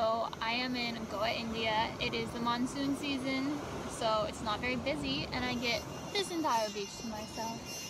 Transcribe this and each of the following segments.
So I am in Goa, India. It is the monsoon season, so it's not very busy, and I get this entire beach to myself.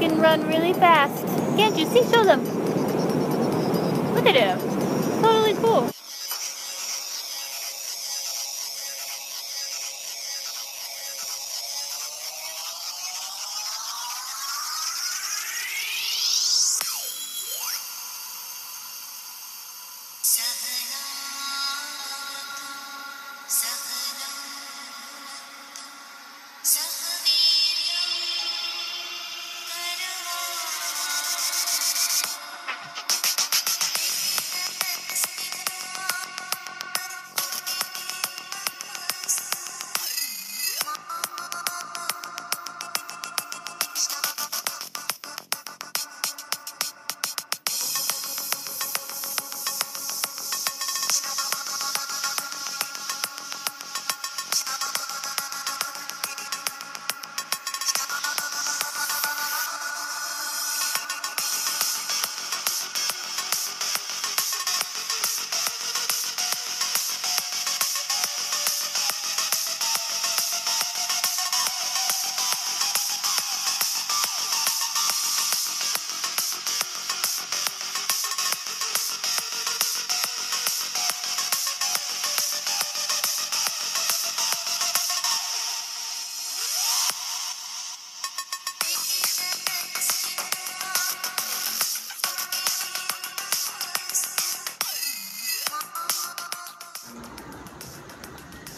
Can run really fast. Can't you see? Show them. Look at him. Totally cool.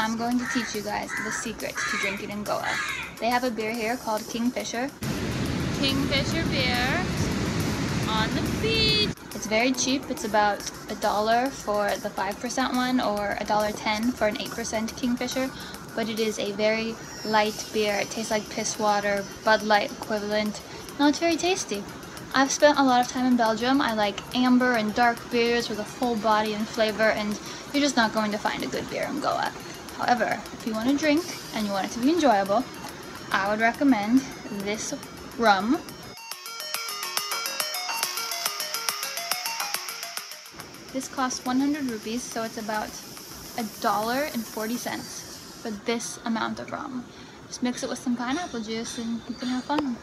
I'm going to teach you guys the secret to drinking in Goa. They have a beer here called Kingfisher. Kingfisher beer on the beach. It's very cheap. It's about a dollar for the 5% one or a dollar 10 for an 8% Kingfisher. But it is a very light beer. It tastes like piss water, Bud Light equivalent. No, it's very tasty. I've spent a lot of time in Belgium. I like amber and dark beers with a full body and flavor and you're just not going to find a good beer in Goa. However, if you want to drink and you want it to be enjoyable, I would recommend this rum. This costs 100 rupees, so it's about a dollar and 40 cents for this amount of rum. Just mix it with some pineapple juice and you can have fun.